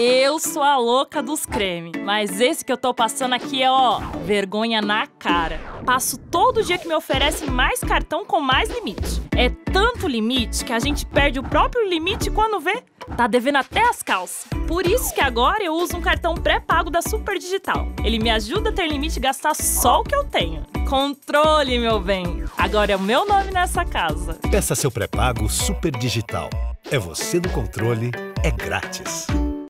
Eu sou a louca dos cremes, mas esse que eu tô passando aqui é, ó, vergonha na cara. Passo todo dia que me oferecem mais cartão com mais limite. É tanto limite que a gente perde o próprio limite quando vê. Tá devendo até as calças. Por isso que agora eu uso um cartão pré-pago da Super Digital. Ele me ajuda a ter limite e gastar só o que eu tenho. Controle, meu bem. Agora é o meu nome nessa casa. Peça seu pré-pago Super Digital. É você do controle, é grátis.